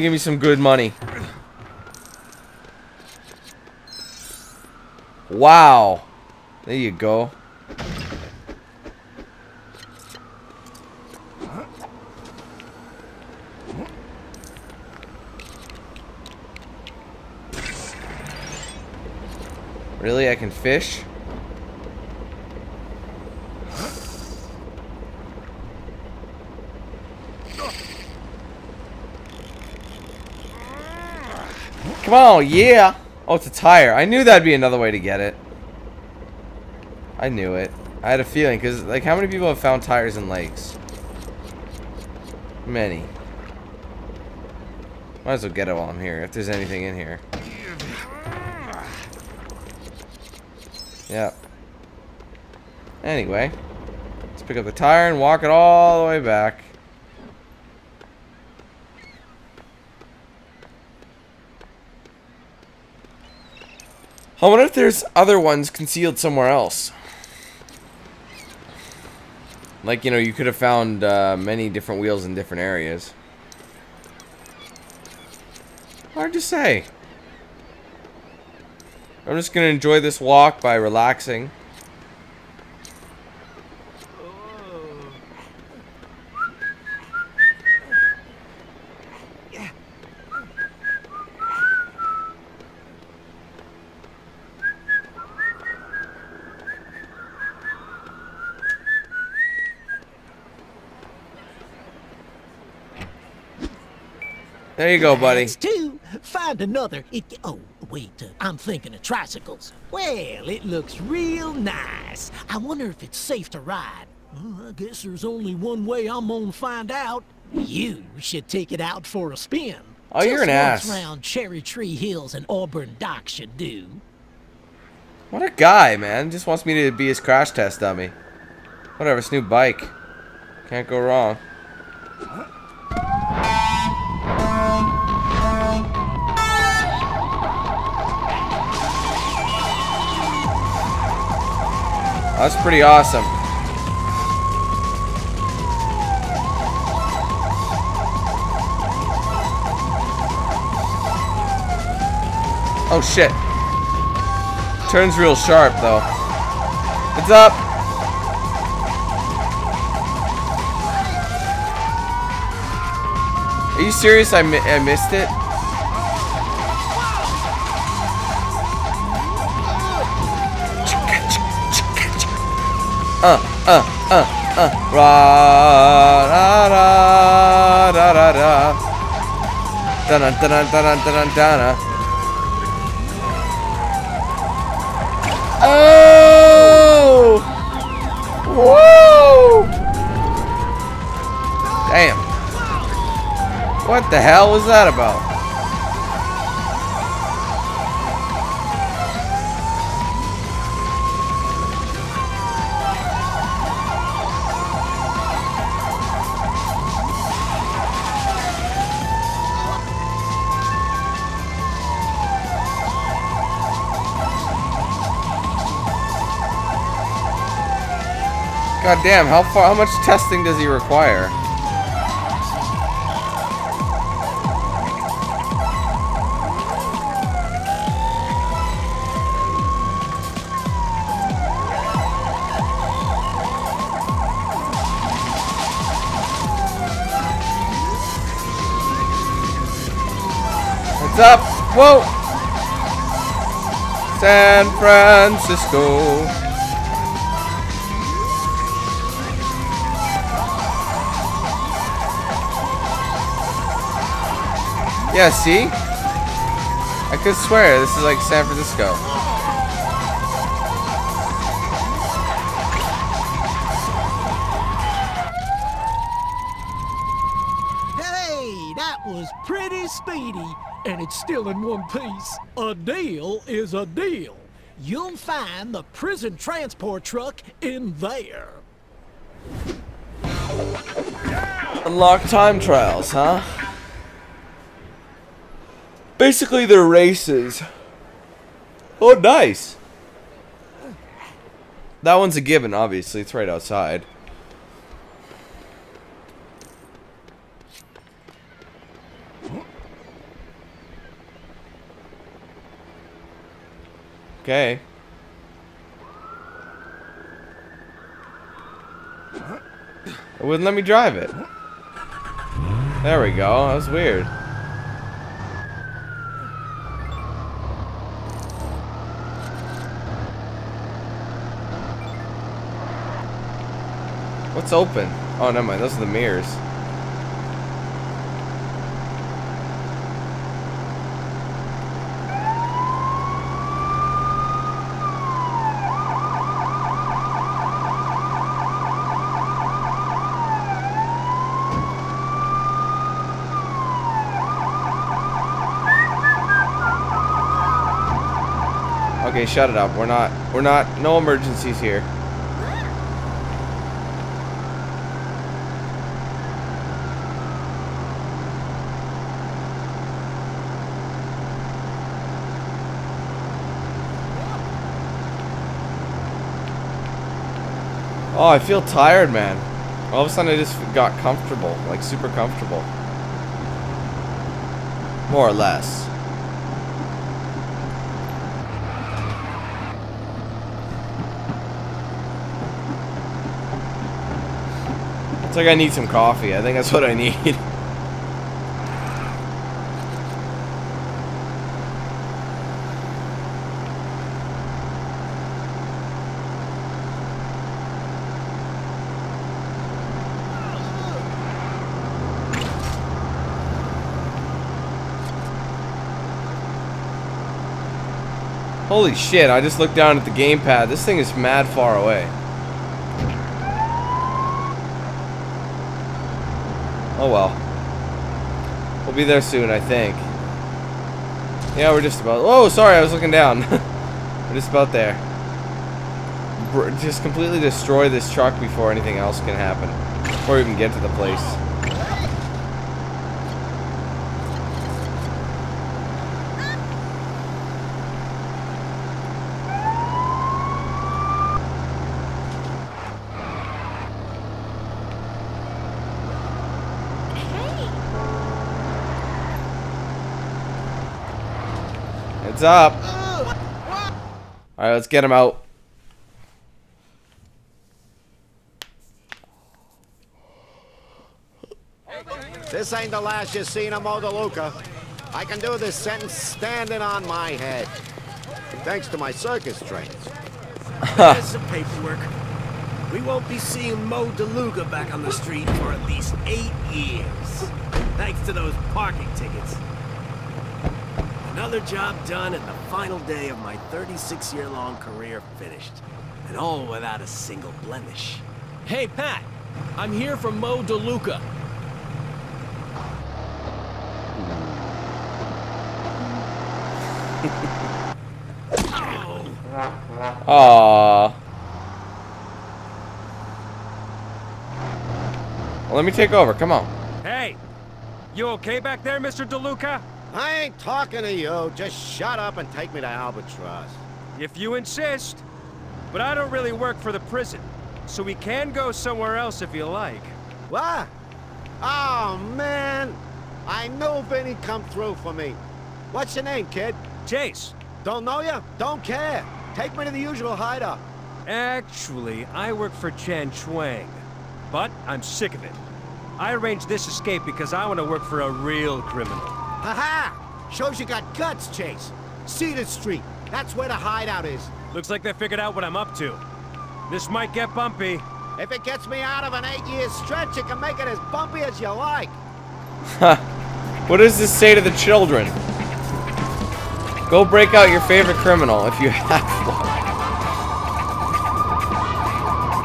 Give me some good money. Wow. There you go. Really? I can fish? Come on, yeah! Oh, it's a tire. I knew that'd be another way to get it. I knew it. I had a feeling, because, like, how many people have found tires in lakes? Many. Might as well get it while I'm here, if there's anything in here. Yep. Anyway. Let's pick up the tire and walk it all the way back. I wonder if there's other ones concealed somewhere else. Like, you know, you could have found uh, many different wheels in different areas. Hard to say. I'm just going to enjoy this walk by relaxing. There you go, buddy. That's two. Find another. It. Oh, wait. Uh, I'm thinking of tricycles. Well, it looks real nice. I wonder if it's safe to ride. Well, I guess there's only one way I'm gonna find out. You should take it out for a spin. Oh, you're an Just ass. once round Cherry Tree Hills and Auburn Dock should do. What a guy, man. Just wants me to be his crash test dummy. Whatever, it's new bike. Can't go wrong. That's pretty awesome. Oh shit. Turns real sharp though. What's up? Are you serious? I, mi I missed it? Uh, uh, uh, uh. Ra, ra, ra, ra, ra, ra. Dun, dun, dun, dun, dun, dun, dun. Oh! Whoa! Damn. What the hell was that about? God damn, how far how much testing does he require? What's up? Whoa! San Francisco. Yeah, see? I could swear this is like San Francisco. Hey, that was pretty speedy, and it's still in one piece. A deal is a deal. You'll find the prison transport truck in there. Unlock time trials, huh? Basically, they're races. Oh, nice. That one's a given, obviously. It's right outside. Okay. It wouldn't let me drive it. There we go. That was weird. What's open? Oh, never mind. Those are the mirrors. Okay, shut it up. We're not, we're not, no emergencies here. Oh, I feel tired, man. All of a sudden I just got comfortable, like super comfortable. More or less. It's like I need some coffee. I think that's what I need. Holy shit, I just looked down at the gamepad. This thing is mad far away. Oh well. We'll be there soon, I think. Yeah, we're just about... Oh, sorry, I was looking down. we're just about there. Just completely destroy this truck before anything else can happen. Before we even get to the place. Heads up. Alright, let's get him out. This ain't the last you've seen of Mo DeLuca. I can do this sentence standing on my head. Thanks to my circus trains. There's some paperwork. We won't be seeing Mo DeLuca back on the street for at least eight years. Thanks to those parking tickets. Another job done and the final day of my 36-year-long career finished. And all without a single blemish. Hey, Pat. I'm here from Mo DeLuca. Aww. Well, let me take over. Come on. Hey! You okay back there, Mr. DeLuca? I ain't talking to you. Just shut up and take me to Albatross. If you insist. But I don't really work for the prison, so we can go somewhere else if you like. What? Oh, man. I knew Vinny come through for me. What's your name, kid? Chase, Don't know you? Don't care. Take me to the usual hideout. actually, I work for Chan Chuang. But I'm sick of it. I arranged this escape because I want to work for a real criminal. Ha-ha! Shows you got guts, Chase. Cedar Street. That's where the hideout is. Looks like they figured out what I'm up to. This might get bumpy. If it gets me out of an eight-year stretch, you can make it as bumpy as you like. What does this say to the children? Go break out your favorite criminal if you have one.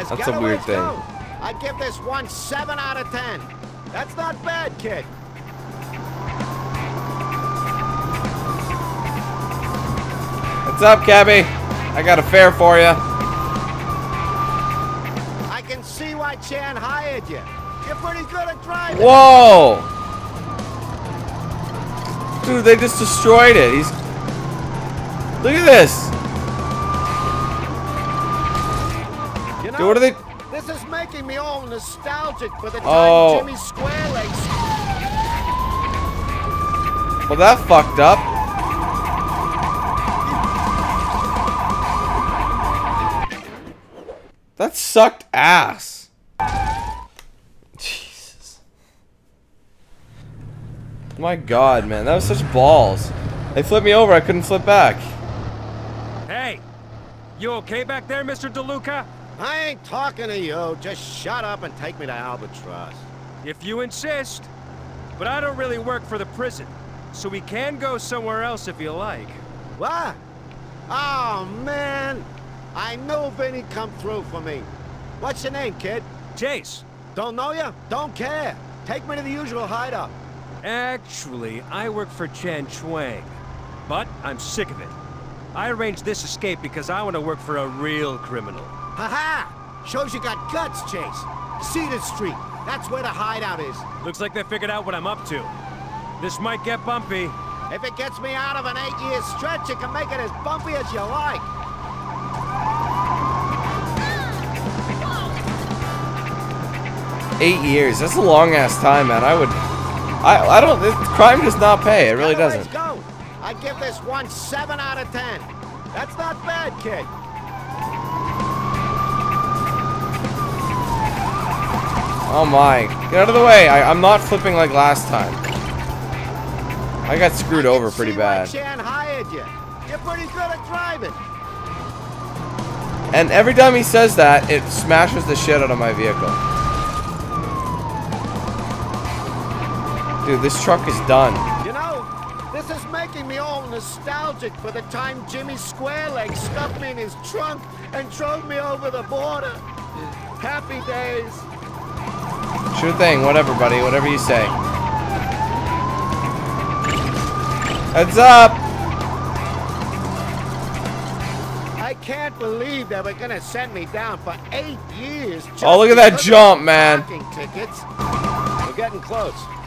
As That's a weird thing. go, I'd give this one 7 out of 10. That's not bad, kid. What's up, Cabby? I got a fare for you. I can see why Chan hired you. You're pretty good at driving. Whoa! Dude, they just destroyed it. He's. Look at this. You know, Dude, what are they? This is making me all nostalgic for the time Oh. Jimmy Squarelegs. Well, that fucked up. Sucked ass. Jesus. My god, man. That was such balls. They flipped me over. I couldn't flip back. Hey! You okay back there, Mr. DeLuca? I ain't talking to you. Just shut up and take me to Albatross. If you insist. But I don't really work for the prison, so we can go somewhere else if you like. What? Oh, man. I know Vinny come through for me. What's your name, kid? Chase, Don't know you? Don't care. Take me to the usual hideout. actually, I work for Chan Chuang. But I'm sick of it. I arranged this escape because I want to work for a real criminal. Ha-ha! Shows you got guts, Chase. Cedar Street. That's where the hideout is. Looks like they figured out what I'm up to. This might get bumpy. If it gets me out of an eight-year stretch, you can make it as bumpy as you like. Eight years. That's a long ass time, man. I would. I I don't. This, crime does not pay. It really doesn't. go. I give this one seven out of ten. That's not bad, kid. Oh my. Get out of the way. I, I'm not flipping like last time. I got screwed I over pretty bad. Chan hired you. You're pretty good at driving. And every time he says that, it smashes the shit out of my vehicle. Dude, this truck is done. You know, this is making me all nostalgic for the time Jimmy Squarelegs stuffed me in his trunk and drove me over the border. Happy days. Sure thing. Whatever, buddy. Whatever you say. Heads up! I can't believe they we're gonna send me down for eight years. Oh, look at that jump, man. Tickets. We're getting close.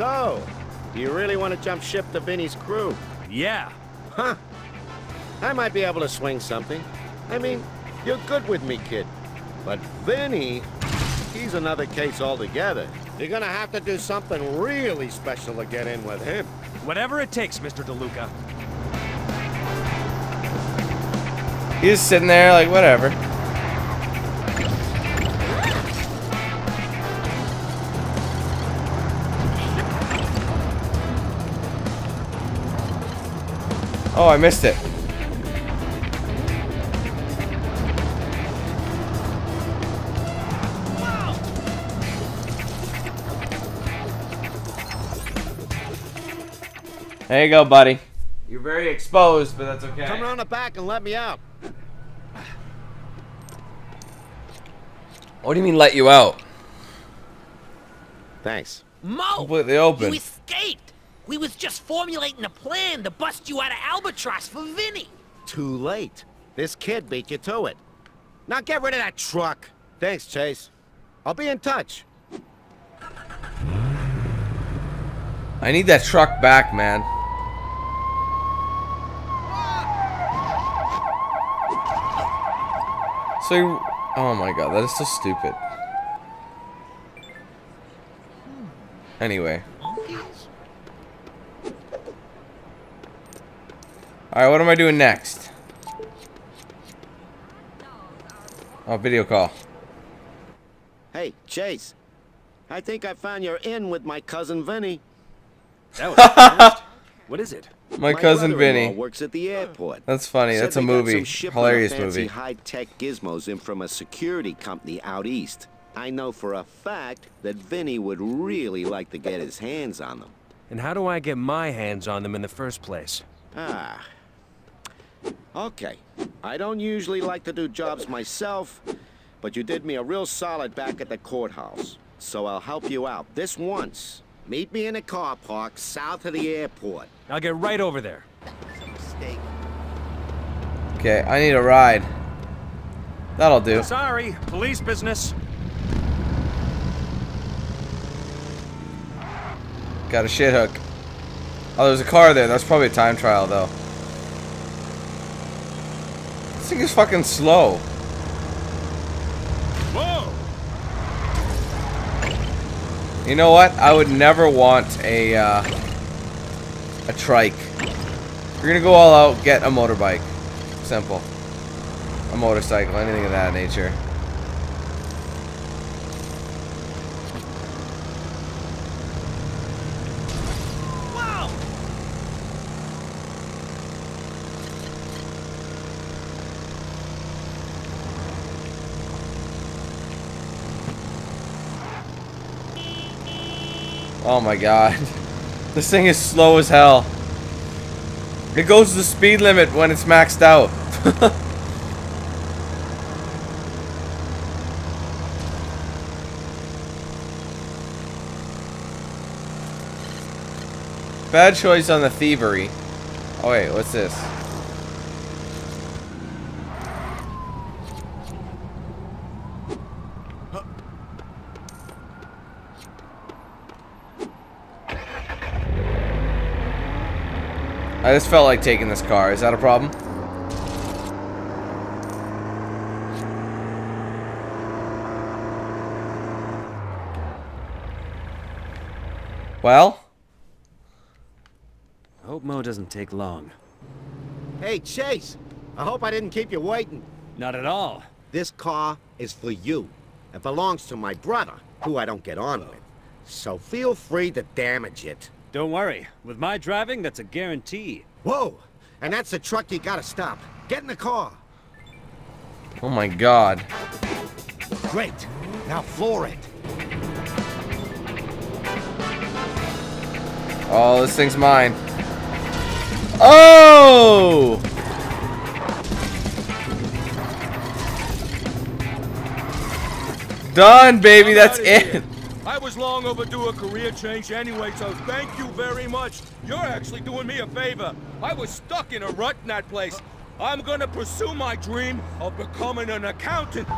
So, do you really want to jump ship to Vinny's crew? Yeah. Huh? I might be able to swing something. I mean, you're good with me, kid. But Vinny, he's another case altogether. You're gonna have to do something really special to get in with him. Whatever it takes, Mr. DeLuca. He's sitting there like, whatever. Oh, I missed it. There you go, buddy. You're very exposed, but that's okay. Come around the back and let me out. What do you mean let you out? Thanks. Mo! Completely open. You escaped! We was just formulating a plan to bust you out of Albatross for Vinny! Too late. This kid beat you to it. Now get rid of that truck. Thanks, Chase. I'll be in touch. I need that truck back, man. So, you- oh my god, that is so stupid. Anyway. Alright, what am I doing next? Oh, video call. Hey, Chase. I think I found your in with my cousin Vinny. That was fast. What is it? My cousin brother-in-law Vinny. works at the airport. That's funny. Said That's a movie. some Hilarious fancy movie. high-tech gizmos in from a security company out east. I know for a fact that Vinny would really like to get his hands on them. And how do I get my hands on them in the first place? Ah. Okay. I don't usually like to do jobs myself, but you did me a real solid back at the courthouse. So I'll help you out. This once. Meet me in a car park south of the airport. I'll get right over there. Okay, I need a ride. That'll do. Sorry, police business. Got a shit hook. Oh, there's a car there. That's probably a time trial, though. Thing is fucking slow. You know what? I would never want a, uh, a trike. You're gonna go all out, get a motorbike. Simple. a motorcycle, anything of that nature. Oh my god. This thing is slow as hell. It goes the speed limit when it's maxed out. Bad choice on the thievery. Oh wait, what's this? I just felt like taking this car. Is that a problem? Well? I hope Mo doesn't take long. Hey, Chase. I hope I didn't keep you waiting. Not at all. This car is for you. It belongs to my brother, who I don't get on with. So feel free to damage it. Don't worry. With my driving, that's a guarantee. Whoa! And that's the truck you gotta stop. Get in the car. Oh my god. Great. Now floor it. Oh, this thing's mine. Oh! Done, baby. I'm That's it. Here. I was long overdue a career change anyway, so thank you very much. You're actually doing me a favor. I was stuck in a rut in that place. I'm gonna pursue my dream of becoming an accountant.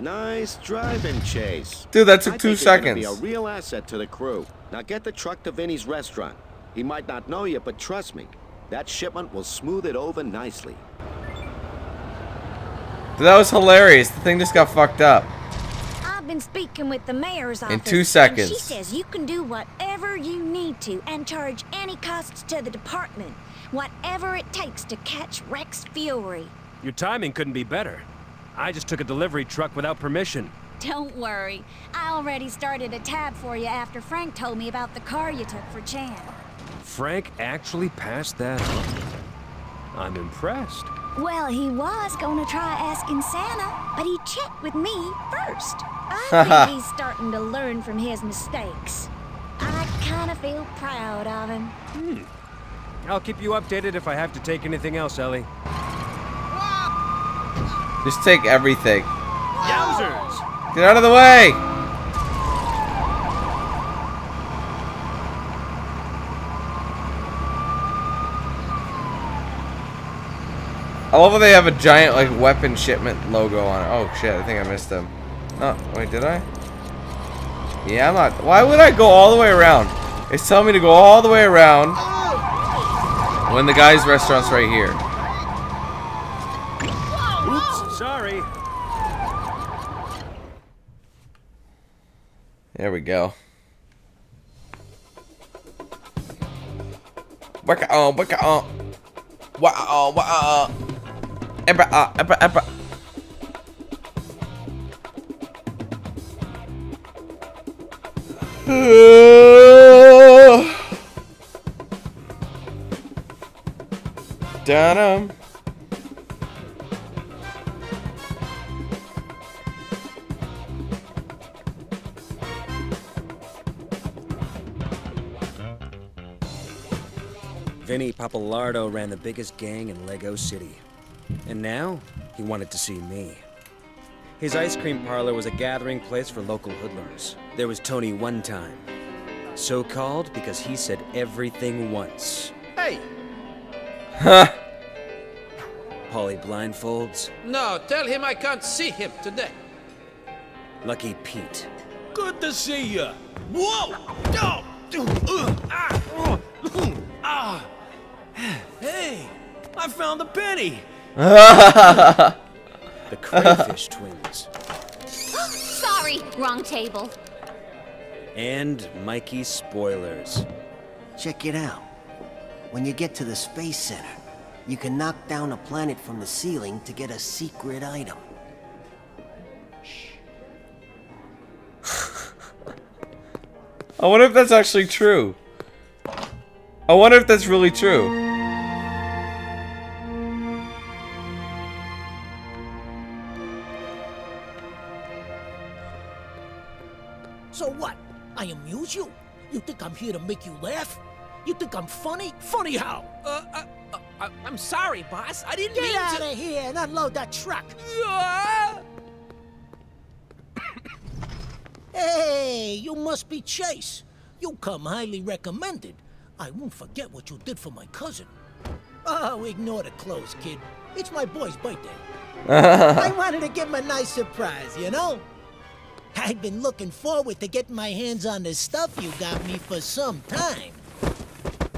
Nice driving, Chase. Dude, that took I two think you're Be a real asset to the crew. Now get the truck to Vinny's restaurant. He might not know you, but trust me, that shipment will smooth it over nicely. Dude, that was hilarious. The thing just got fucked up. I've been speaking with the mayor's office. In two And seconds. she says you can do whatever you need to and charge any costs to the department. Whatever it takes to catch Rex Fury. Your timing couldn't be better. I just took a delivery truck without permission. Don't worry. I already started a tab for you after Frank told me about the car you took for Chan. Frank actually passed that on. I'm impressed. Well, he was gonna try asking Santa, but he checked with me first. I think he's starting to learn from his mistakes. I kinda feel proud of him. Hmm. I'll keep you updated if I have to take anything else, Ellie. Just take everything. Yowzers! Get out of the way! I love how they have a giant like weapon shipment logo on it. Oh shit, I think I missed them. Oh, wait, did I? Yeah, I'm not. Why would I go all the way around? It's telling me to go all the way around when the guy's restaurant's right here. Oops, sorry. There we go. It on, it on. Wow, wow. Ebra, uh, ebra, ebra. Dun-dum. Vinny Pappalardo ran the biggest gang in Lego City. And now, he wanted to see me. His ice cream parlor was a gathering place for local hoodlums. There was Tony one time. So called because he said everything once. Hey! Huh. Polly blindfolds, No, tell him I can't see him today. Lucky Pete. Good to see you. Whoa! Oh! Uh, ah, oh, ah. Hey, I found the penny. The Crayfish Twins. Sorry, wrong table. And Mikey Spoilers. Check it out. When you get to the Space Center, You can knock down a planet from the ceiling to get a secret item. I wonder if that's actually true. I wonder if that's really true. Here to make you laugh? You think I'm funny? Funny how? Uh, uh, uh, I- I'm sorry, boss. I didn't Get mean out to. of here and unload that truck. Hey, you must be Chase. You come highly recommended. I won't forget what you did for my cousin. Oh, ignore the clothes, kid. It's my boy's birthday. I wanted to give him a nice surprise, you know? I've been looking forward to getting my hands on the stuff you got me for some time.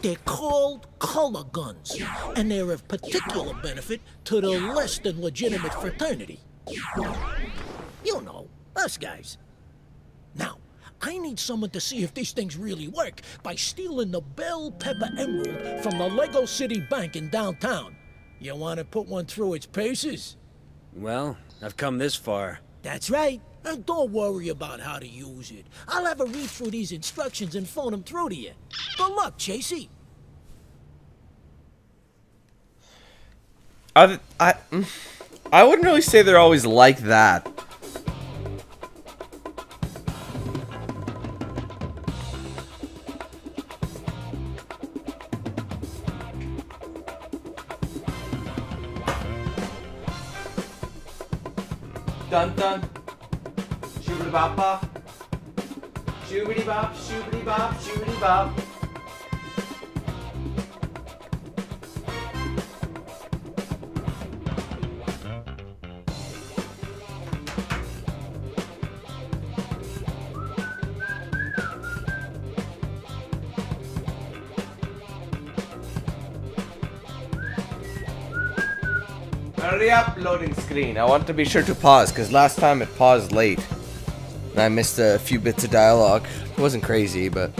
They're called color guns, and they're of particular benefit to the less than legitimate fraternity. You know, us guys. Now, I need someone to see if these things really work by stealing the Bell Pepper Emerald from the Lego City Bank in downtown. You want to put one through its paces? Well, I've come this far. That's right. And don't worry about how to use it. I'll have a read through these instructions and phone them through to you. Good luck, Chasey. I, I, mm, I wouldn't really say they're always like that. Bop bop. Shoobity bop, shoobity bop, shoobity bop. Hurry up, loading screen. I want to be sure to pause, because last time it paused late. And I missed a few bits of dialogue. It wasn't crazy, but...